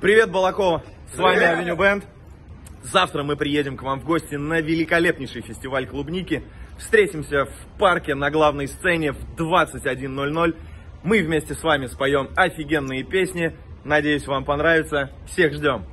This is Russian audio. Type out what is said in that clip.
Привет, Балакова! С вами Авеню Бенд. Завтра мы приедем к вам в гости на великолепнейший фестиваль клубники. Встретимся в парке на главной сцене в 21.00. Мы вместе с вами споем офигенные песни. Надеюсь, вам понравится. Всех ждем!